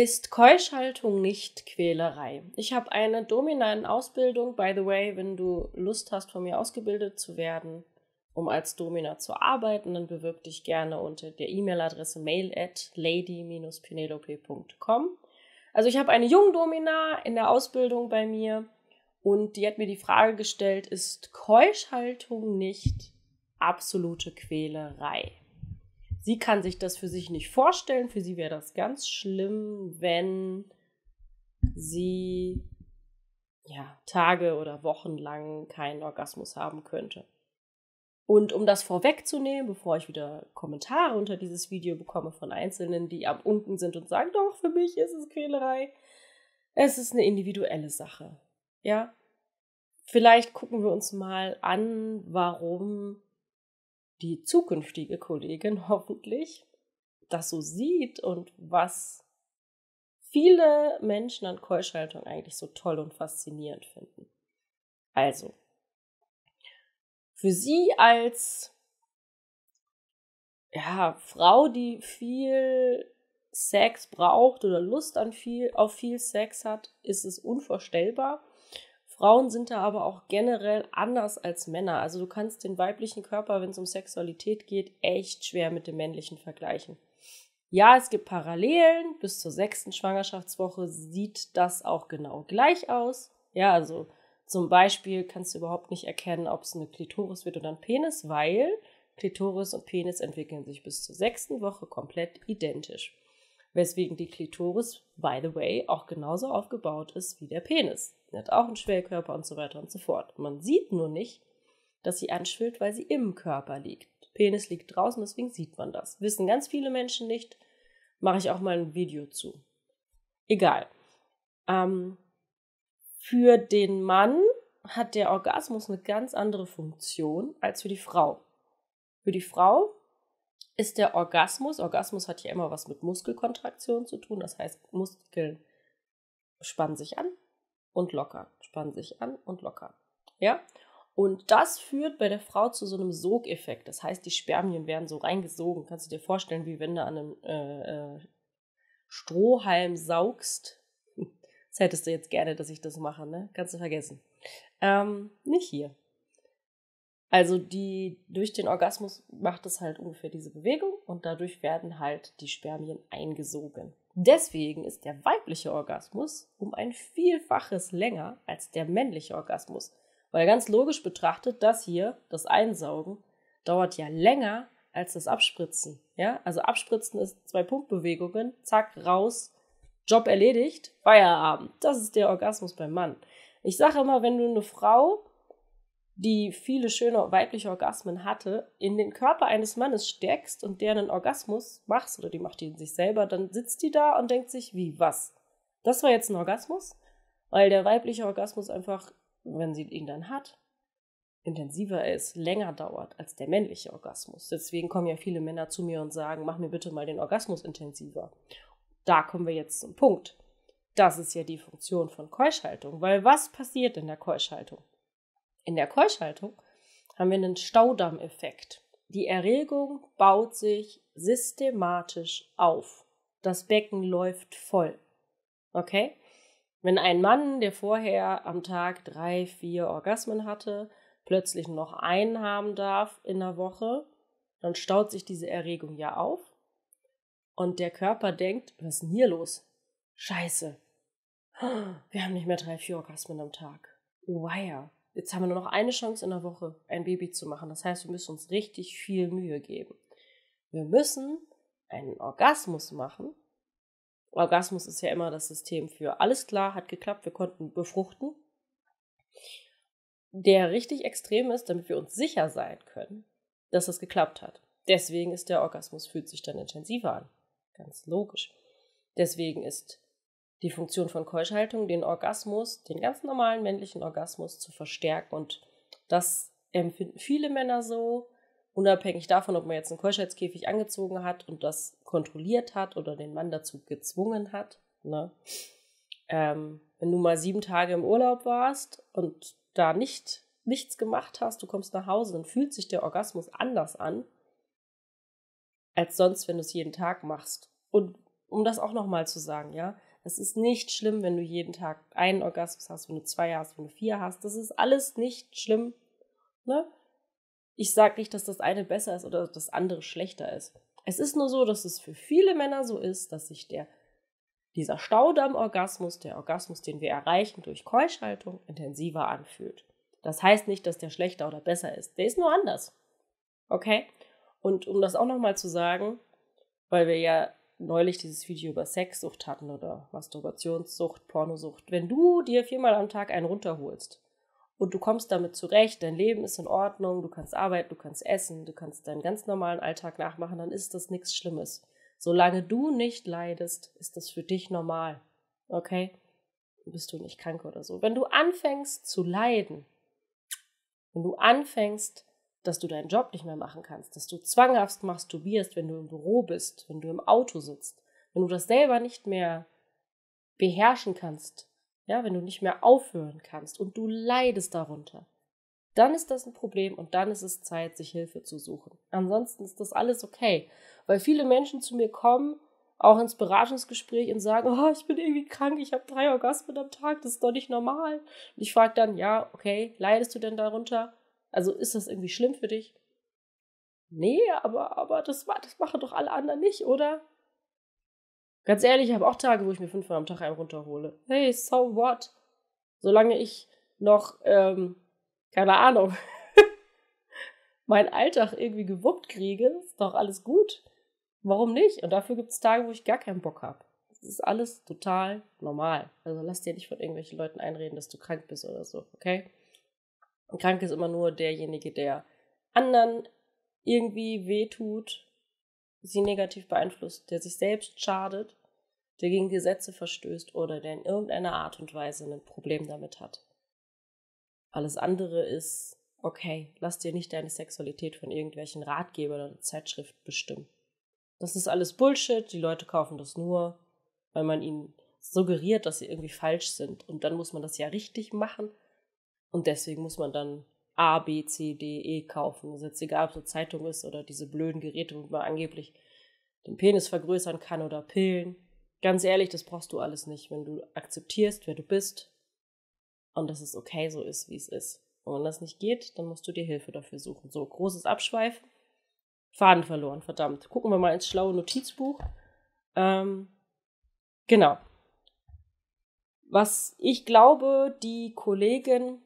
Ist Keuschhaltung nicht Quälerei? Ich habe eine dominante Ausbildung, by the way, wenn du Lust hast, von mir ausgebildet zu werden, um als Domina zu arbeiten, dann bewirb dich gerne unter der E-Mail-Adresse mail at lady-penelope.com. Also ich habe eine Jungdomina in der Ausbildung bei mir und die hat mir die Frage gestellt, ist Keuschhaltung nicht absolute Quälerei? Sie kann sich das für sich nicht vorstellen. Für sie wäre das ganz schlimm, wenn sie ja, Tage oder Wochen lang keinen Orgasmus haben könnte. Und um das vorwegzunehmen, bevor ich wieder Kommentare unter dieses Video bekomme von Einzelnen, die am Unken sind und sagen, doch, für mich ist es Quälerei, es ist eine individuelle Sache. Ja? Vielleicht gucken wir uns mal an, warum die zukünftige Kollegin hoffentlich das so sieht und was viele Menschen an Keuschhaltung eigentlich so toll und faszinierend finden. Also, für sie als ja, Frau, die viel Sex braucht oder Lust an viel, auf viel Sex hat, ist es unvorstellbar. Frauen sind da aber auch generell anders als Männer. Also du kannst den weiblichen Körper, wenn es um Sexualität geht, echt schwer mit dem männlichen vergleichen. Ja, es gibt Parallelen. Bis zur sechsten Schwangerschaftswoche sieht das auch genau gleich aus. Ja, also zum Beispiel kannst du überhaupt nicht erkennen, ob es eine Klitoris wird oder ein Penis, weil Klitoris und Penis entwickeln sich bis zur sechsten Woche komplett identisch. Weswegen die Klitoris, by the way, auch genauso aufgebaut ist wie der Penis. Sie hat auch einen Schwellkörper und so weiter und so fort. Man sieht nur nicht, dass sie anschwillt, weil sie im Körper liegt. Penis liegt draußen, deswegen sieht man das. Wissen ganz viele Menschen nicht. Mache ich auch mal ein Video zu. Egal. Ähm, für den Mann hat der Orgasmus eine ganz andere Funktion als für die Frau. Für die Frau ist der Orgasmus, Orgasmus hat ja immer was mit Muskelkontraktion zu tun, das heißt, Muskeln spannen sich an und lockern, spannen sich an und lockern. Ja? Und das führt bei der Frau zu so einem Sogeffekt. Das heißt, die Spermien werden so reingesogen. Kannst du dir vorstellen, wie wenn du an einem äh, äh, Strohhalm saugst das hättest du jetzt gerne, dass ich das mache, ne? Kannst du vergessen. Ähm, nicht hier. Also die, durch den Orgasmus macht es halt ungefähr diese Bewegung und dadurch werden halt die Spermien eingesogen. Deswegen ist der weibliche Orgasmus um ein Vielfaches länger als der männliche Orgasmus. Weil ganz logisch betrachtet, das hier, das Einsaugen, dauert ja länger als das Abspritzen. Ja, also Abspritzen ist zwei Punktbewegungen, zack, raus, Job erledigt, Feierabend. Das ist der Orgasmus beim Mann. Ich sage immer, wenn du eine Frau, die viele schöne weibliche Orgasmen hatte, in den Körper eines Mannes steckst und der einen Orgasmus machst, oder die macht in sich selber, dann sitzt die da und denkt sich, wie, was? Das war jetzt ein Orgasmus? Weil der weibliche Orgasmus einfach, wenn sie ihn dann hat, intensiver ist, länger dauert als der männliche Orgasmus. Deswegen kommen ja viele Männer zu mir und sagen, mach mir bitte mal den Orgasmus intensiver da kommen wir jetzt zum Punkt. Das ist ja die Funktion von Keuschhaltung, weil was passiert in der Keuschhaltung? In der Keuschhaltung haben wir einen Staudammeffekt. Die Erregung baut sich systematisch auf. Das Becken läuft voll. Okay? Wenn ein Mann, der vorher am Tag drei, vier Orgasmen hatte, plötzlich noch einen haben darf in der Woche, dann staut sich diese Erregung ja auf und der Körper denkt, was ist denn hier los? Scheiße. Wir haben nicht mehr drei, vier Orgasmen am Tag. Weia. Jetzt haben wir nur noch eine Chance in der Woche, ein Baby zu machen. Das heißt, wir müssen uns richtig viel Mühe geben. Wir müssen einen Orgasmus machen. Orgasmus ist ja immer das System für alles klar, hat geklappt, wir konnten befruchten. Der richtig extrem ist, damit wir uns sicher sein können, dass es geklappt hat. Deswegen ist der Orgasmus, fühlt sich dann intensiver an. Ganz logisch. Deswegen ist die Funktion von Keuschhaltung, den Orgasmus, den ganz normalen männlichen Orgasmus zu verstärken. Und das empfinden viele Männer so, unabhängig davon, ob man jetzt einen Keuschheitskäfig angezogen hat und das kontrolliert hat oder den Mann dazu gezwungen hat. Ne? Ähm, wenn du mal sieben Tage im Urlaub warst und da nicht nichts gemacht hast, du kommst nach Hause, dann fühlt sich der Orgasmus anders an, als sonst, wenn du es jeden Tag machst. Und um das auch nochmal zu sagen, ja, es ist nicht schlimm, wenn du jeden Tag einen Orgasmus hast, wenn du zwei hast, wenn du vier hast. Das ist alles nicht schlimm. Ne? Ich sage nicht, dass das eine besser ist oder das andere schlechter ist. Es ist nur so, dass es für viele Männer so ist, dass sich der, dieser Staudamm-Orgasmus, der Orgasmus, den wir erreichen durch Keuschhaltung, intensiver anfühlt. Das heißt nicht, dass der schlechter oder besser ist. Der ist nur anders. Okay? Und um das auch nochmal zu sagen, weil wir ja neulich dieses Video über Sexsucht hatten oder Masturbationssucht, Pornosucht. Wenn du dir viermal am Tag einen runterholst und du kommst damit zurecht, dein Leben ist in Ordnung, du kannst arbeiten, du kannst essen, du kannst deinen ganz normalen Alltag nachmachen, dann ist das nichts Schlimmes. Solange du nicht leidest, ist das für dich normal. Okay? Bist du nicht krank oder so. Wenn du anfängst zu leiden, wenn du anfängst dass du deinen Job nicht mehr machen kannst, dass du zwanghaft masturbierst, wenn du im Büro bist, wenn du im Auto sitzt, wenn du das selber nicht mehr beherrschen kannst, ja, wenn du nicht mehr aufhören kannst und du leidest darunter, dann ist das ein Problem und dann ist es Zeit, sich Hilfe zu suchen. Ansonsten ist das alles okay, weil viele Menschen zu mir kommen, auch ins Beratungsgespräch und sagen, oh, ich bin irgendwie krank, ich habe drei Orgasmen am Tag, das ist doch nicht normal. Und ich frage dann, ja, okay, leidest du denn darunter? Also ist das irgendwie schlimm für dich? Nee, aber, aber das, das machen doch alle anderen nicht, oder? Ganz ehrlich, ich habe auch Tage, wo ich mir fünfmal am Tag einen runterhole. Hey, so what? Solange ich noch, ähm, keine Ahnung, meinen Alltag irgendwie gewuppt kriege, ist doch alles gut. Warum nicht? Und dafür gibt es Tage, wo ich gar keinen Bock habe. Das ist alles total normal. Also lass dir nicht von irgendwelchen Leuten einreden, dass du krank bist oder so, okay? Und krank ist immer nur derjenige, der anderen irgendwie wehtut, sie negativ beeinflusst, der sich selbst schadet, der gegen Gesetze verstößt oder der in irgendeiner Art und Weise ein Problem damit hat. Alles andere ist, okay, lass dir nicht deine Sexualität von irgendwelchen Ratgebern oder Zeitschriften bestimmen. Das ist alles Bullshit, die Leute kaufen das nur, weil man ihnen suggeriert, dass sie irgendwie falsch sind. Und dann muss man das ja richtig machen und deswegen muss man dann A, B, C, D, E kaufen. Das ist jetzt egal, ob es eine Zeitung ist oder diese blöden Geräte, wo man angeblich den Penis vergrößern kann oder Pillen. Ganz ehrlich, das brauchst du alles nicht, wenn du akzeptierst, wer du bist und dass es okay so ist, wie es ist. Und wenn das nicht geht, dann musst du dir Hilfe dafür suchen. So, großes Abschweifen. Faden verloren, verdammt. Gucken wir mal ins schlaue Notizbuch. Ähm, genau. Was ich glaube, die Kollegin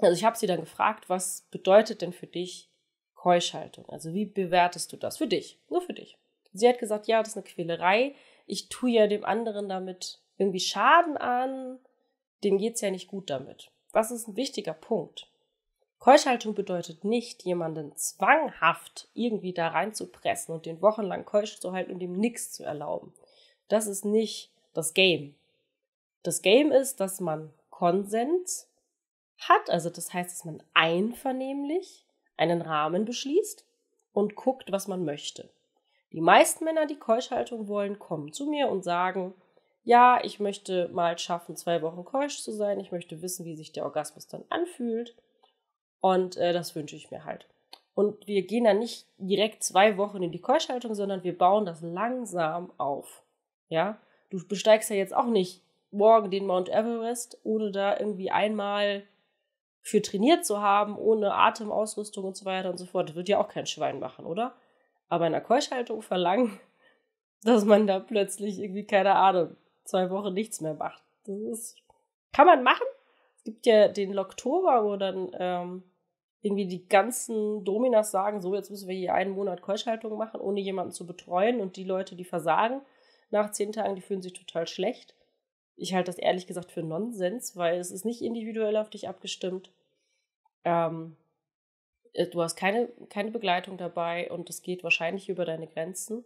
also ich habe sie dann gefragt, was bedeutet denn für dich Keuschhaltung? Also wie bewertest du das? Für dich, nur für dich. Sie hat gesagt, ja, das ist eine Quälerei. Ich tue ja dem anderen damit irgendwie Schaden an. Dem geht's ja nicht gut damit. Das ist ein wichtiger Punkt. Keuschhaltung bedeutet nicht, jemanden zwanghaft irgendwie da reinzupressen und den wochenlang keusch zu halten und ihm nichts zu erlauben. Das ist nicht das Game. Das Game ist, dass man Konsens hat. Also das heißt, dass man einvernehmlich einen Rahmen beschließt und guckt, was man möchte. Die meisten Männer, die Keuschhaltung wollen, kommen zu mir und sagen, ja, ich möchte mal schaffen, zwei Wochen keusch zu sein. Ich möchte wissen, wie sich der Orgasmus dann anfühlt. Und äh, das wünsche ich mir halt. Und wir gehen dann nicht direkt zwei Wochen in die Keuschhaltung, sondern wir bauen das langsam auf. Ja, du besteigst ja jetzt auch nicht morgen den Mount Everest, ohne da irgendwie einmal für trainiert zu haben, ohne Atemausrüstung und so weiter und so fort. Das wird ja auch kein Schwein machen, oder? Aber in der Keuschhaltung verlangen, dass man da plötzlich irgendwie, keine Ahnung, zwei Wochen nichts mehr macht. Das ist, kann man machen. Es gibt ja den Loktober, wo dann ähm, irgendwie die ganzen Dominas sagen, so, jetzt müssen wir hier einen Monat Keuschhaltung machen, ohne jemanden zu betreuen. Und die Leute, die versagen nach zehn Tagen, die fühlen sich total schlecht. Ich halte das ehrlich gesagt für Nonsens, weil es ist nicht individuell auf dich abgestimmt. Ähm, äh, du hast keine, keine Begleitung dabei und es geht wahrscheinlich über deine Grenzen.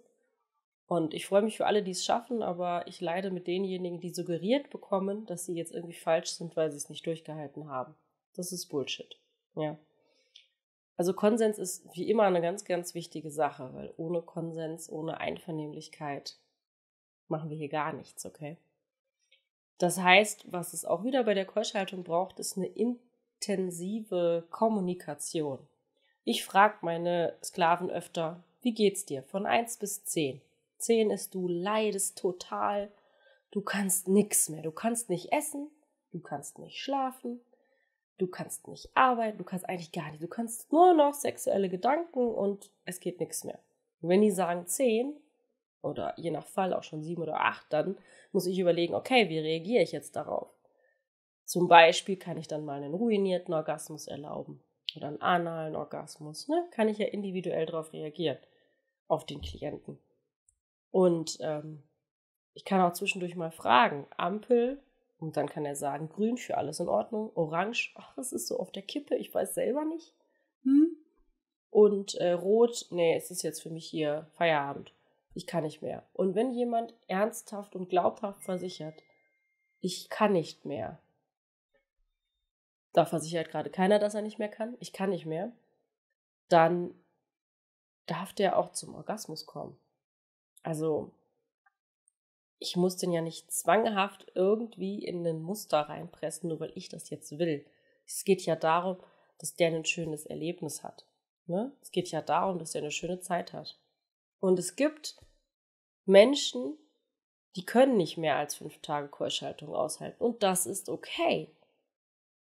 Und ich freue mich für alle, die es schaffen, aber ich leide mit denjenigen, die suggeriert bekommen, dass sie jetzt irgendwie falsch sind, weil sie es nicht durchgehalten haben. Das ist Bullshit. Ja. Also Konsens ist wie immer eine ganz, ganz wichtige Sache, weil ohne Konsens, ohne Einvernehmlichkeit machen wir hier gar nichts, okay? Das heißt, was es auch wieder bei der Keuschhaltung braucht, ist eine intensive Kommunikation. Ich frage meine Sklaven öfter, wie geht's dir? Von 1 bis 10. 10 ist, du leidest total. Du kannst nichts mehr. Du kannst nicht essen, du kannst nicht schlafen, du kannst nicht arbeiten, du kannst eigentlich gar nicht. Du kannst nur noch sexuelle Gedanken und es geht nichts mehr. Und wenn die sagen 10 oder je nach Fall auch schon 7 oder 8, dann muss ich überlegen, okay, wie reagiere ich jetzt darauf? Zum Beispiel kann ich dann mal einen ruinierten Orgasmus erlauben oder einen analen Orgasmus. Ne? Kann ich ja individuell darauf reagieren, auf den Klienten. Und ähm, ich kann auch zwischendurch mal fragen, Ampel, und dann kann er sagen, grün für alles in Ordnung, orange, ach, das ist so auf der Kippe, ich weiß selber nicht. Hm? Und äh, rot, nee, es ist jetzt für mich hier Feierabend. Ich kann nicht mehr. Und wenn jemand ernsthaft und glaubhaft versichert, ich kann nicht mehr, da versichert gerade keiner, dass er nicht mehr kann, ich kann nicht mehr, dann darf der auch zum Orgasmus kommen. Also ich muss den ja nicht zwanghaft irgendwie in ein Muster reinpressen, nur weil ich das jetzt will. Es geht ja darum, dass der ein schönes Erlebnis hat. Ne? Es geht ja darum, dass er eine schöne Zeit hat. Und es gibt Menschen, die können nicht mehr als fünf Tage Keuschhaltung aushalten. Und das ist okay.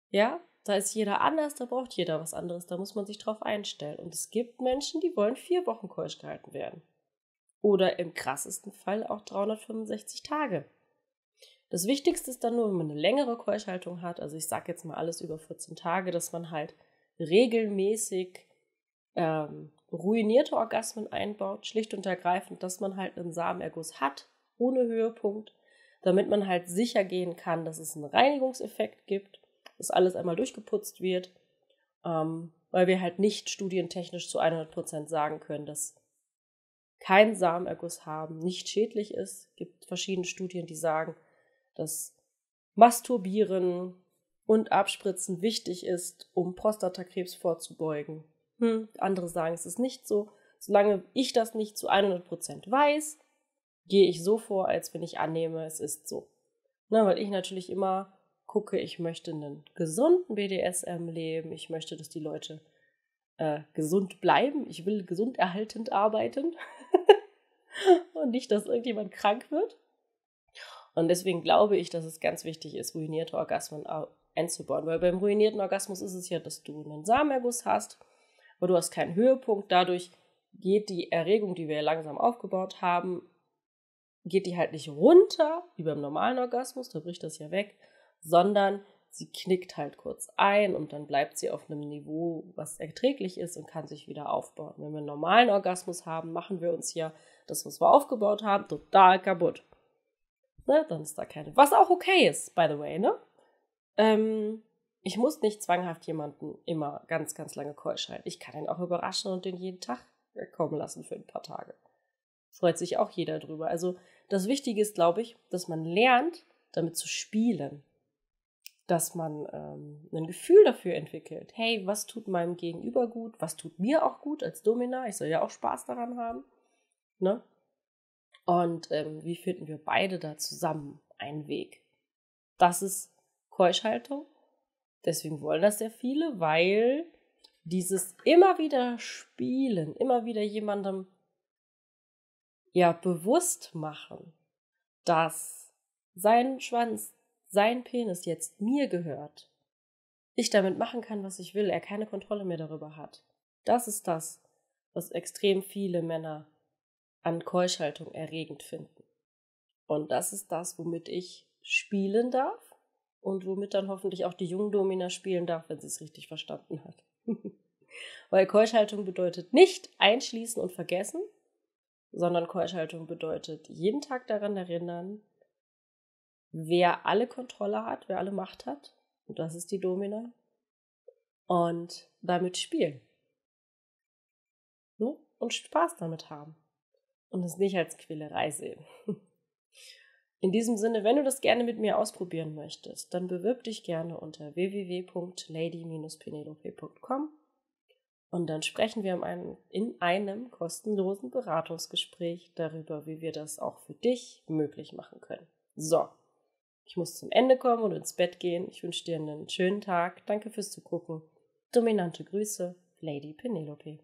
Ja, da ist jeder anders, da braucht jeder was anderes, da muss man sich drauf einstellen. Und es gibt Menschen, die wollen vier Wochen keusch gehalten werden. Oder im krassesten Fall auch 365 Tage. Das Wichtigste ist dann nur, wenn man eine längere Keuschhaltung hat, also ich sage jetzt mal alles über 14 Tage, dass man halt regelmäßig ähm, ruinierte Orgasmen einbaut, schlicht und ergreifend, dass man halt einen Samenerguss hat, ohne Höhepunkt, damit man halt sicher gehen kann, dass es einen Reinigungseffekt gibt, dass alles einmal durchgeputzt wird, ähm, weil wir halt nicht studientechnisch zu 100% sagen können, dass keinen Samenerguss haben, nicht schädlich ist. Es gibt verschiedene Studien, die sagen, dass Masturbieren und Abspritzen wichtig ist, um Prostatakrebs vorzubeugen. Hm, andere sagen, es ist nicht so. Solange ich das nicht zu 100% weiß, gehe ich so vor, als wenn ich annehme, es ist so. Na, weil ich natürlich immer gucke, ich möchte einen gesunden BDSM leben, ich möchte, dass die Leute äh, gesund bleiben, ich will gesund erhaltend arbeiten. und nicht, dass irgendjemand krank wird. Und deswegen glaube ich, dass es ganz wichtig ist, ruinierte Orgasmen einzubauen. Weil beim ruinierten Orgasmus ist es ja, dass du einen Samenerguss hast, aber du hast keinen Höhepunkt. Dadurch geht die Erregung, die wir langsam aufgebaut haben, geht die halt nicht runter, wie beim normalen Orgasmus, da bricht das ja weg, sondern sie knickt halt kurz ein und dann bleibt sie auf einem Niveau, was erträglich ist und kann sich wieder aufbauen. Wenn wir einen normalen Orgasmus haben, machen wir uns ja das, was wir aufgebaut haben, total kaputt. Ne? Dann ist da keine. Was auch okay ist, by the way, ne? Ähm, ich muss nicht zwanghaft jemanden immer ganz, ganz lange keusch halten. Ich kann ihn auch überraschen und den jeden Tag kommen lassen für ein paar Tage. Freut sich auch jeder drüber. Also das Wichtige ist, glaube ich, dass man lernt, damit zu spielen. Dass man ähm, ein Gefühl dafür entwickelt. Hey, was tut meinem Gegenüber gut? Was tut mir auch gut als Domina? Ich soll ja auch Spaß daran haben. Ne? Und ähm, wie finden wir beide da zusammen einen Weg? Das ist Keuschhaltung. Deswegen wollen das sehr viele, weil dieses immer wieder spielen, immer wieder jemandem ja bewusst machen, dass sein Schwanz, sein Penis jetzt mir gehört, ich damit machen kann, was ich will, er keine Kontrolle mehr darüber hat. Das ist das, was extrem viele Männer an Keuschhaltung erregend finden. Und das ist das, womit ich spielen darf und womit dann hoffentlich auch die Jungdomina spielen darf, wenn sie es richtig verstanden hat. Weil Keuschhaltung bedeutet nicht einschließen und vergessen, sondern Keuschhaltung bedeutet jeden Tag daran erinnern, wer alle Kontrolle hat, wer alle Macht hat. Und das ist die Domina. Und damit spielen. Ne? Und Spaß damit haben und es nicht als Quälerei sehen. In diesem Sinne, wenn du das gerne mit mir ausprobieren möchtest, dann bewirb dich gerne unter www.lady-penelope.com und dann sprechen wir in einem kostenlosen Beratungsgespräch darüber, wie wir das auch für dich möglich machen können. So, ich muss zum Ende kommen und ins Bett gehen. Ich wünsche dir einen schönen Tag. Danke fürs Zugucken. Dominante Grüße, Lady Penelope.